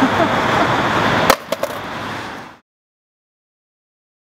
Ha ha ha.